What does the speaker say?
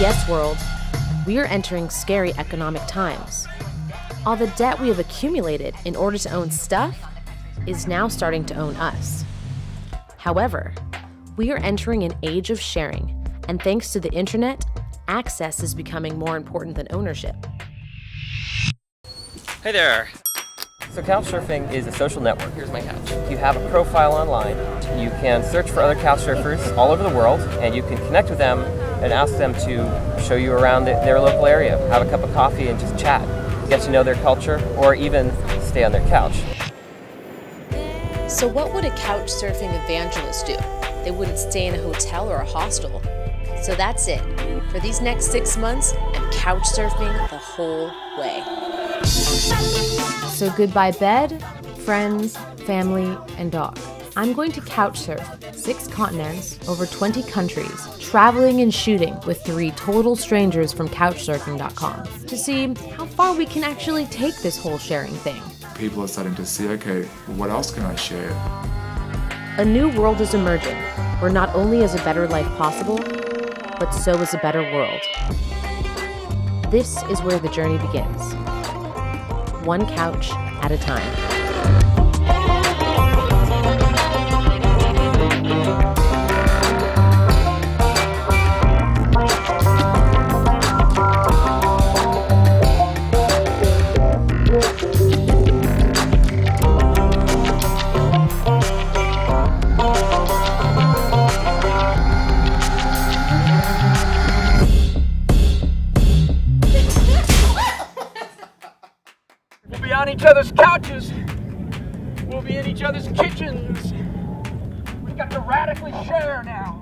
Yes, world, we are entering scary economic times. All the debt we have accumulated in order to own stuff is now starting to own us. However, we are entering an age of sharing, and thanks to the internet, access is becoming more important than ownership. Hey there. So Couchsurfing is a social network. Here's my couch. You have a profile online. You can search for other couchsurfers all over the world, and you can connect with them and ask them to show you around their local area, have a cup of coffee, and just chat, get to know their culture, or even stay on their couch. So, what would a couch surfing evangelist do? They wouldn't stay in a hotel or a hostel. So, that's it. For these next six months, I'm couch surfing the whole way. So, goodbye, bed, friends, family, and dog. I'm going to couch surf six continents, over 20 countries, traveling and shooting with three total strangers from couchsurfing.com to see how far we can actually take this whole sharing thing. People are starting to see, okay, what else can I share? A new world is emerging, where not only is a better life possible, but so is a better world. This is where the journey begins. One couch at a time. We'll be on each other's couches. We'll be in each other's kitchens. We've got to radically share now.